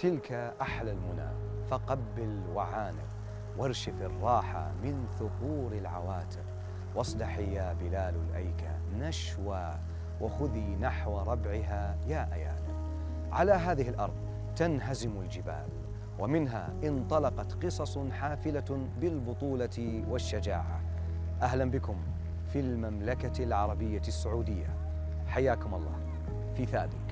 تلك أحلى المنى فقبل وعانق وارشف الراحة من ثغور العواتق. واصدحي يا بلال الأيكة نشوى وخذي نحو ربعها يا أيانق على هذه الأرض تنهزم الجبال ومنها انطلقت قصص حافلة بالبطولة والشجاعة. أهلا بكم في المملكة العربية السعودية. حياكم الله. في ثادك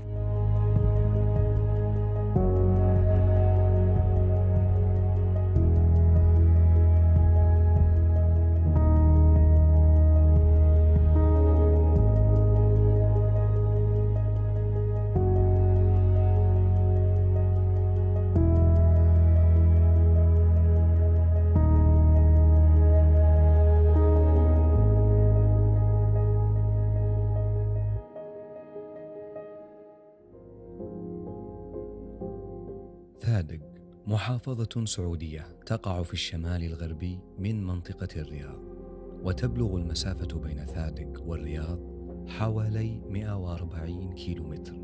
ثادق محافظة سعودية تقع في الشمال الغربي من منطقة الرياض وتبلغ المسافة بين ثادق والرياض حوالي 140 كيلومتر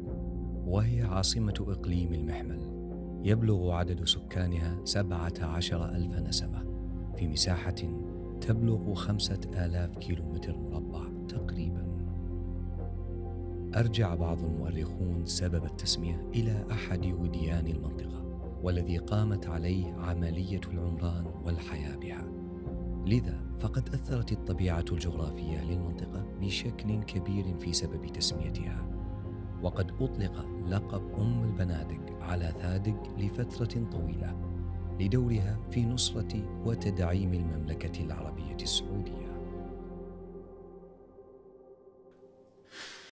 وهي عاصمة إقليم المحمل. يبلغ عدد سكانها 17 ألف نسمة في مساحة تبلغ خمسة آلاف كيلومتر مربع تقريباً. أرجع بعض المؤرخون سبب التسمية إلى أحد وديان المنطقة. والذي قامت عليه عملية العمران والحياة بها. لذا فقد أثرت الطبيعة الجغرافية للمنطقة بشكل كبير في سبب تسميتها. وقد أطلق لقب أم البنادق على ثادق لفترة طويلة لدورها في نصرة وتدعيم المملكة العربية السعودية.